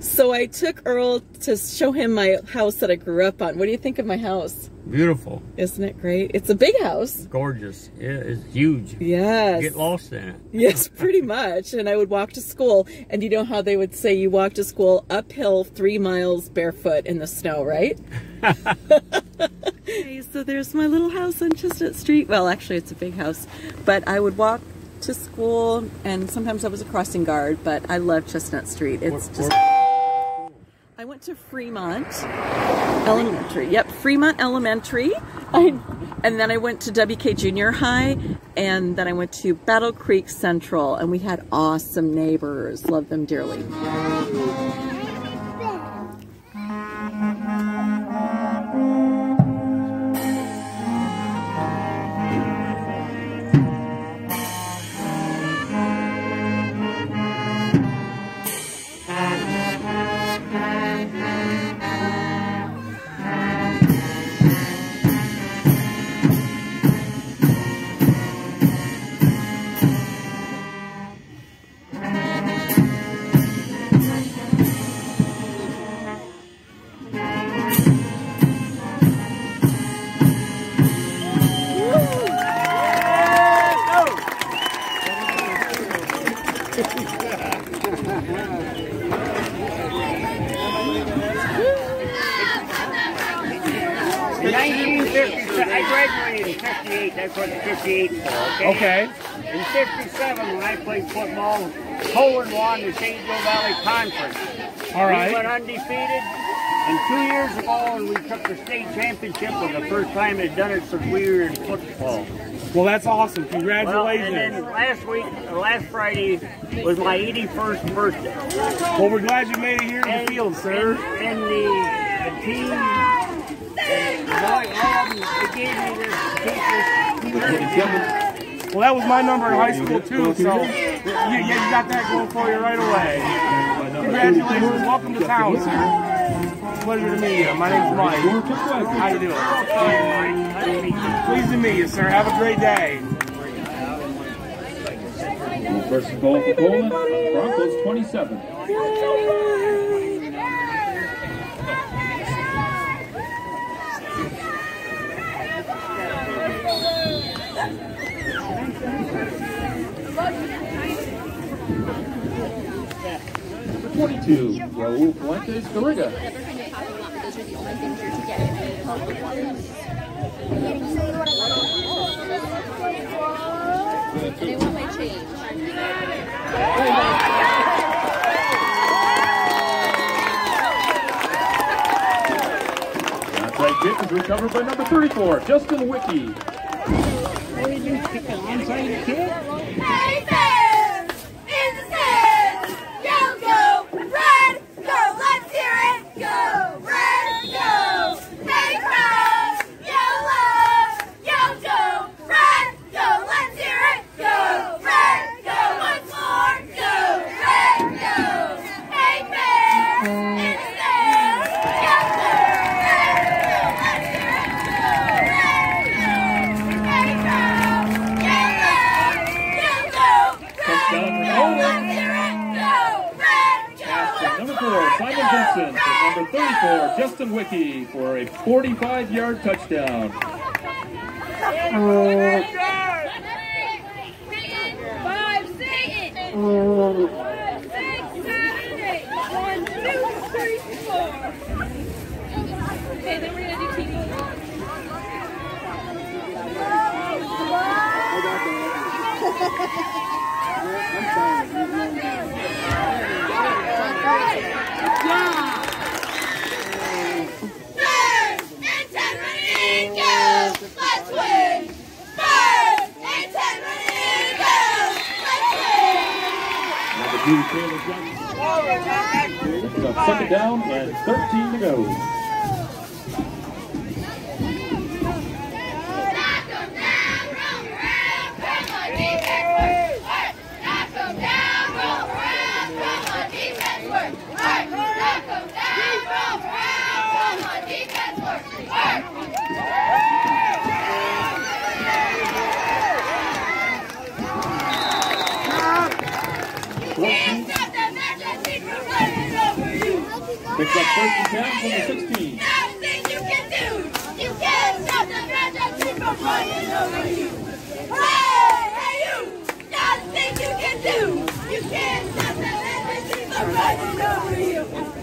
So I took Earl to show him my house that I grew up on. What do you think of my house? Beautiful. Isn't it great? It's a big house. Gorgeous. Yeah, it's huge. Yes. Get lost in it. Yes, pretty much. And I would walk to school. And you know how they would say you walk to school uphill three miles barefoot in the snow, right? okay, so there's my little house on Chestnut Street. Well, actually, it's a big house. But I would walk to school, and sometimes I was a crossing guard, but I love Chestnut Street. It's just. Went to Fremont Elementary. Yep, Fremont Elementary. I, and then I went to WK Junior High, and then I went to Battle Creek Central, and we had awesome neighbors. Love them dearly. 1957, I graduated in 58, that's what the 58 for, okay? Okay. In 57, when I played football, Poland won the St. Joe Valley Conference. All We went undefeated, and two years ago, when we took the state championship, for the first time they'd done it since we were in football. Well, that's awesome. Well, and then Congratulations. last week, last Friday, was my 81st birthday. Well, we're glad you made it here in the field, sir. And, and the, the team, and boy, all of them, they gave me this, this Well, that was my number in high school too, so yeah, yeah, you got that going for you right away. Congratulations. Welcome to town, sir. Pleasure to meet you. My name's Mike. How you doing? Pleased to meet you, sir. Have a great day. First goal for Poland, Broncos 27. 22, Raul Fuentes Garriga. They want my change. That's right, kick is recovered by number 34, Justin Wickie. Are you? Hey fans! Justin Wickie for a 45-yard touchdown. Five, six, six, seven, eight. One, two, three, four. Okay, then we're gonna do TV. second down and 13 to go. Picks up first and 10 from the 16. Nothing you can do. You can't stop the magic from running over you. Hey, hey you. Nothing you can do. You can't stop the magic from running over you.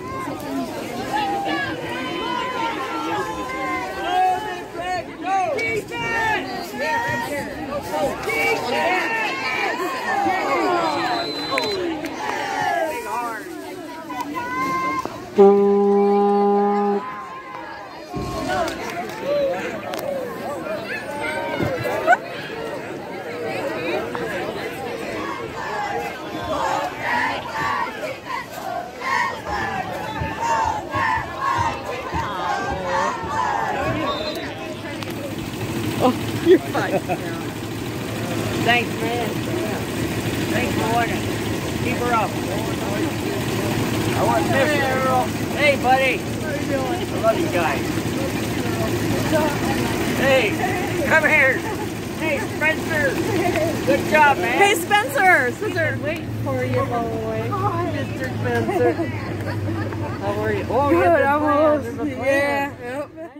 You're fine. Thanks, man. Thanks for winning. Keep her up. I want to miss you. Hey, buddy. How you doing? I love you guys. Hey, come here. Hey, Spencer. Good job, man. Hey, Spencer. Spencer. waiting for you, by the way. Mr. Spencer. How are you? Oh, Good, I'm almost- yeah.